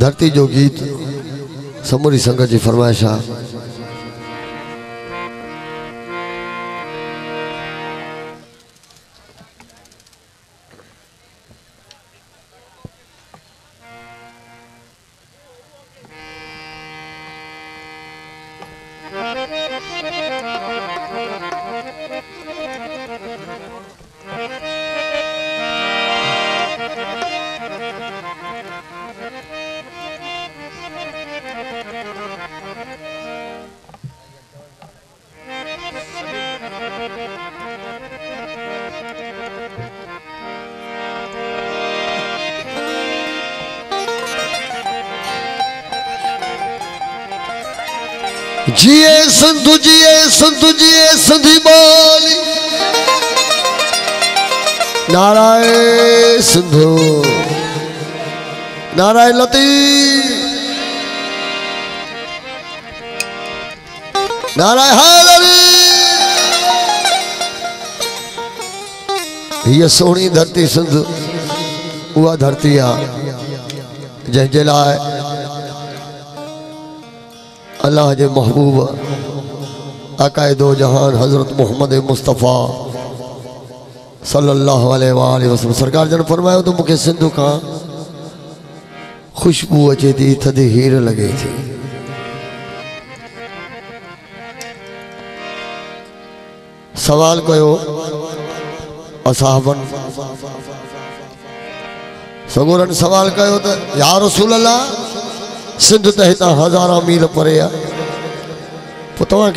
धरती जो गीत समूरी संगत जी फरमाइश आहे जिए संधु जिए संधु जिए संधि बोली। नारायण सिंधु। नारायण लती। नारायण हालरी हीअ सोणी धरती सिंध, उहा धरती आहे जंहिंजे लाइ अल्लाह जे महबूब, अकायदो जहान हज़रत मोहम्मद मुस्तफ़ा सल्लल्लाहु अलैहि वसल्लम। सरकार जन फरमायो त मूंखे सिंध खां ख़ुशबू अचे थी थधी हीर लॻे थी। सवाल कयो असाबन सगोरनि सवाल कयो त, या रसूल अल्लाह सिंध त हितां हज़ारा मील परे आहे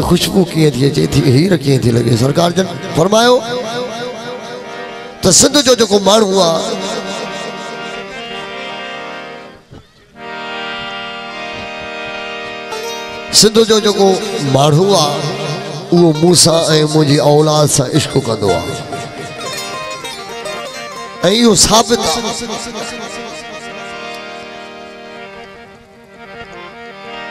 ख़ुशबू कीअं थी अचे थी, हीर कीअं थी लॻे? सरकार जन फरमायो त सिंध जो जेको माण्हू आहे सिंध जो जेको माण्हू आहे उहो मूंसां ऐं औलाद सां इश्क कंदो साबित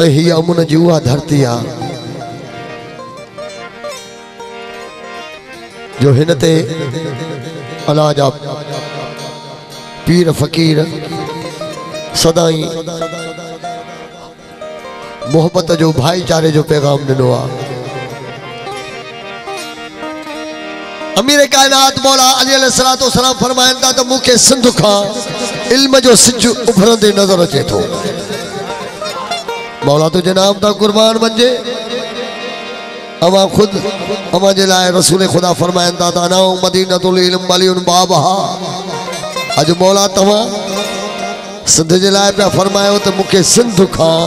ऐं हीअ अमुन जी धरती आहे जो हिन ते पीर फ़क़ीर सदाई मोहबत जो भाईचारे जो पैगाम ॾिनो आहे अमीर कायनात मौला अली अलैहिस्सलातो सलाम फरमाइनि था त मूंखे सिंध खां इल्म जो सिज उभरंदे नज़र अचे थो। मौला तुझे नाम था कुर्बान बणिजे अमा खुद अमा जे लाइ रसूल ख़ुदा फरमाइनि था त अनाउ मदीनतुल इल्म वलियुन बाबहा। अॼु मौला तव्हां सिंध जे लाइ पिया फरमायो त मूंखे सिंध खां।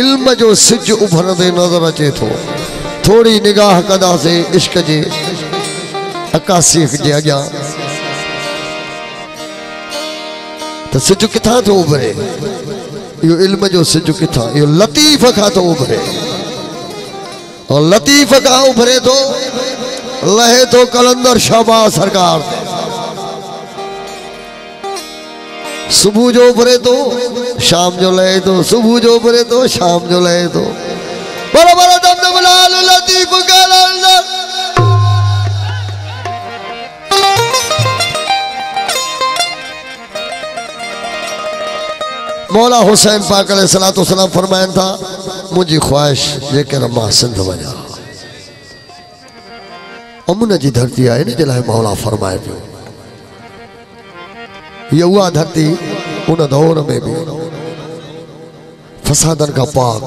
इल्म जो सिज उभरंदे नज़र अचे थो। थोरी निगाह कंदासीं इश्क जे अकासी जे अॻियाँ। त सिज किथां थो उभरे? इहो इल्म जो सिज किथां इहो लतीफ़ खां थो उभरे। और लतीफ़ खां उभरे थो लहे थो कलंदर शाहबाज सरकार। ते सुबुह जो उभरे थो शाम जो लहे थो सुबुह जो उभरे थो शाम जो लहे बड़ा बड़ा दम दम लाल लतीफ़ कलंदर मौला हुसैन पाक सलातो सलाम फरमाइनि था मुंहिंजी ख़्वाहिश जेकर माँ सिंध वञा। अमुन जी धरती आहे इन जे मौला फरमाए पियो। हीअ उहा धरती उन दौर में बि फसादनि खां पाक।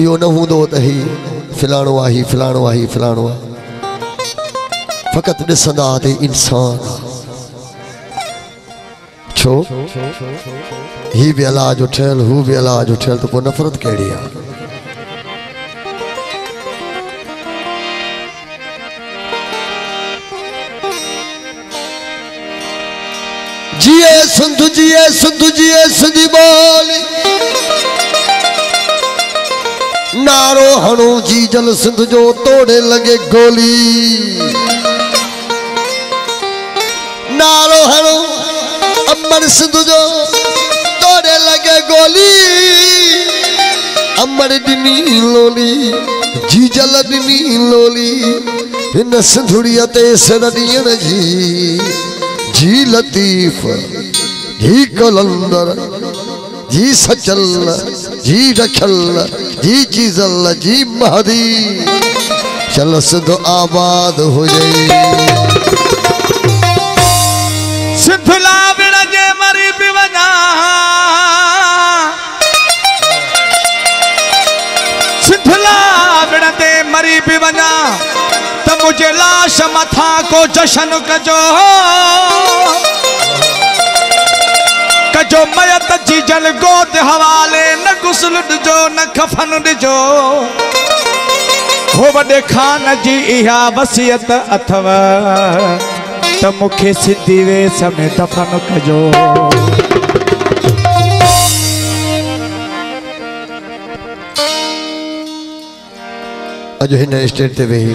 इहो न हूंदो त ही फलाणो आहे ही फलाणो आहे ही फलाणो आहे। फ़क़ति ॾिसंदा त इंसान। आहे छो? ही बि अलाह जो ठहियलु हू बि अलाह जो ठहियलु नफ़रत कहिड़ी आहे जिए सिंधु जिए सिंधु जिए सिंधी बोली। नारो हणो जी जल सिंध जो तोड़े लगे गोली। नारो हणो अमर सिंध जो तोड़े लगे गोली अमर ॾिनी लोली जी जल ॾिनी लोली हिन सिंधुड़ीअ ते सिर ॾियण जी जी लतीफ़ जी कलंदर जी सचल जी रखल जी चीजल जी महदी चल सिंध आबाद हो जाई त मुंहिंजे लाश मथां को जशन कजो। कजो मयत जी जल गोद हवाले, न गुस्ल ॾिजो न कफन ॾिजो हो वॾे खान जी इहा वसियत अथव, त मूंखे सिंधी वेस में दफ़न कजो। अॼु हिन स्टेज ते वेही।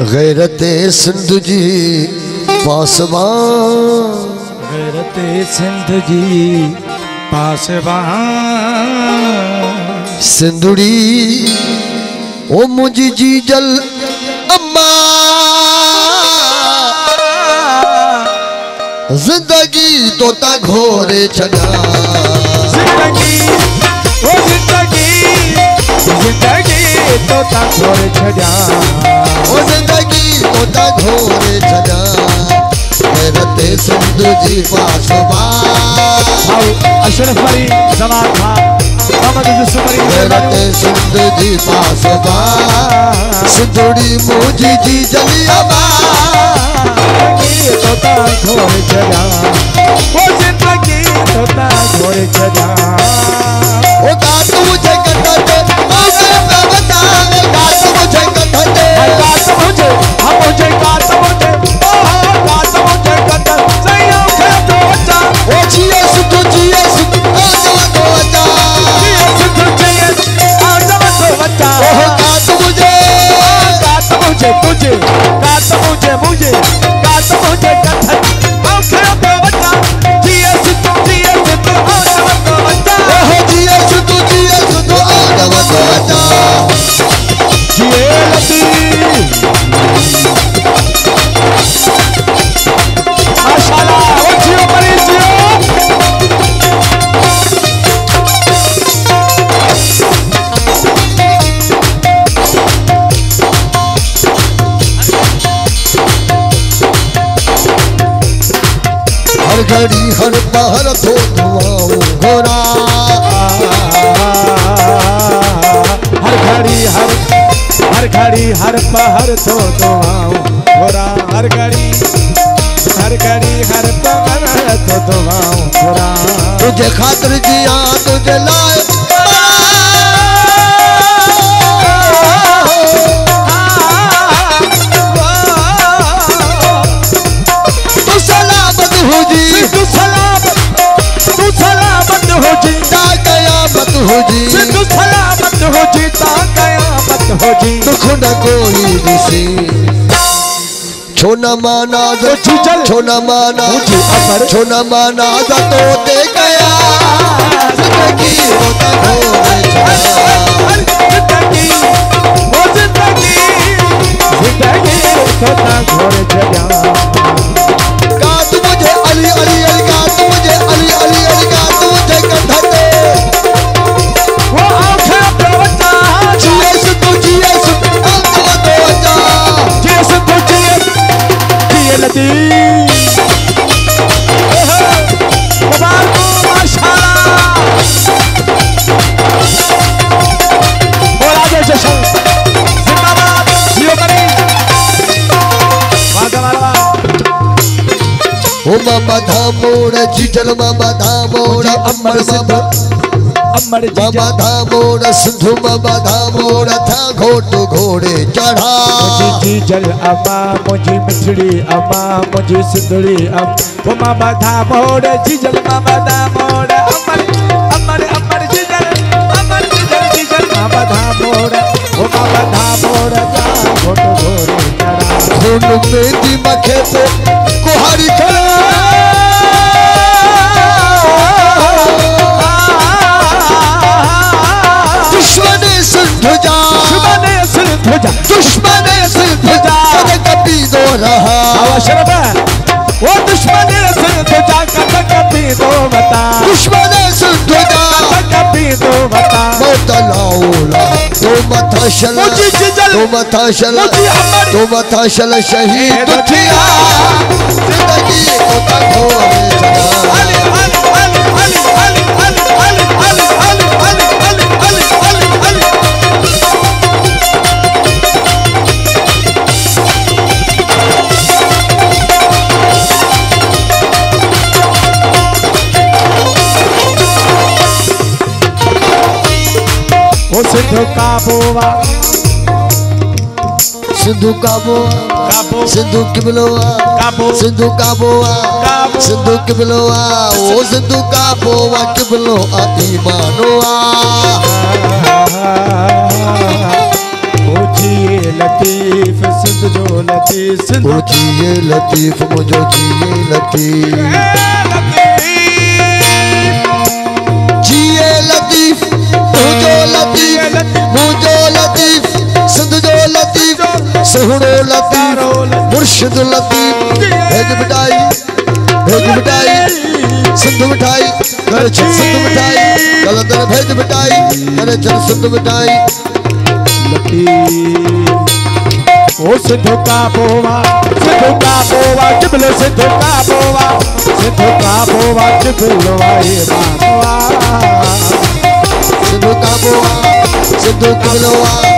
गैरत सिंध जी, पासवान। गैरत सिंध जी, पासवान। सिंधुड़ी, ओ मुझी जी जल अम्मा। ज़िंदगी तो ता घोरे छड़ा। ज़िंदगी, ओ ज़िंदगी ज़िंदगी। तो ता छोड़ छॾिया ओ ज़िंदगी तो ता घोरे छड़ा गैरत सिंध जी पासवान। आओ अशरफ अली जमात था मोहम्मद यूसुफ अली गैरत सिंध जी पासवान। सिंधुड़ी मुझी जी जली अम्मा तो ता छोड़ छॾिया ओ ज़िंदगी तो ता छोड़ छॾिया ओ गात मुझे कटते घड़ी हर पहर तो दुआओं घोरा हर घड़ी हर हर घड़ी हर पहर तो थोड़ा हर घड़ी हर घड़ी हर पहर तो दुआऊं थोड़ा तुझे खातिर जिया, तुझे लाए हो जी तू सलामत तू सलामत हो जी ता कयामत हो जी तू सलामत हो जी ता कयामत हो जी दुख न कोई दिसे। छो न माना जीजल छो न माना मुझे अमर छो न माना तो ते गया। ज़िंदगी होता चढ़ा ज़िंदगी ज़िंदगी ज़िंदगी सदा बाबा धामोड़ा जीजल बाबा धामोड़ा अमर सिद्धू अमर बाबा धामोड़ा सिद्धू बाबा धामोड़ा था घोट घोड़े चढ़ा। जीजल अम्मा मुझे मिठड़ी अम्मा मुझे सिद्धड़ी अम्मा। बाबा धामोड़ा जीजल बाबा धामोड़ा अमर अमर अमर जीजल अमर जीजल जीजल बाबा धामोड़ा ओ बाबा धामोड़ा था घोट घोड़े चढ़ा। घोट में दी मखे पे कुहारी खड़ा। आश्रम वो दुश्मन ध्वजा तो कथा कभी तो बता। दुश्मन ध्वजा कभी तो बता। तलाउला तो मथा शल तो मथा शल तो मथा शल शहीद थिया ज़िंदगी को तको अली अली अली अली अली अली अली। वो सिद्धू का बोवा सिद्धू का बोवा सिद्धू की बिलोवा सिद्धू का बोवा सिंधु किबलोआ ओ सिंधु का बोवा किबलो अभिमानोआ पूछिए लतीफ सिंधु जो लतीफ पूछिए लतीफ मुझो जिए लतीफ। मुर्शिद लतीफ। भेज मिठाई भेज मिठाई, सिंध मिठाई कर छिन सिंध मिठाई, कलंदर भेज मिठाई करे चल सिंध मिठाई। लतीफ। ओ सिद्धू का बोवा सिद्धू का बोवा चिबले सिद्धू का बोवा सिद्धू का बोवा चिबलो आए बाबा सिंधु का बोआ सिंधु किबलोआ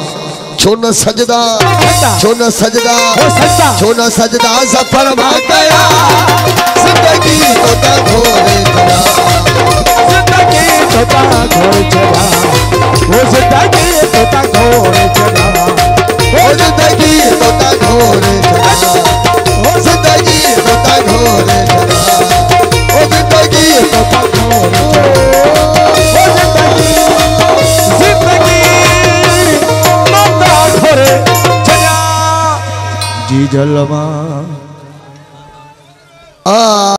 छो न सजदा। छो न सजदा। छो न सजदा सफ़र भागया। ज़िंदगी तो ता थोरे ज़िंदगी तो ता 讲了吗？